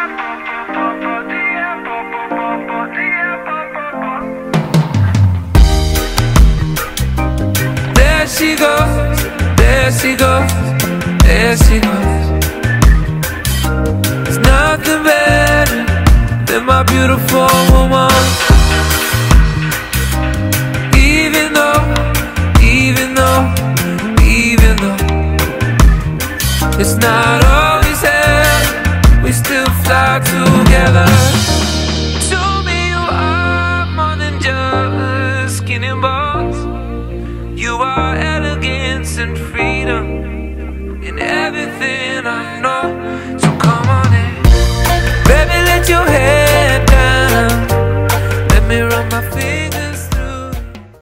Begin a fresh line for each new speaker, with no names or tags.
There she goes, there she goes, there she goes. There's nothing better than my beautiful woman. Even though, even though, even though it's not we are together. Show me you are more than just skin and bones. You are elegance and freedom In everything I know. So come on in.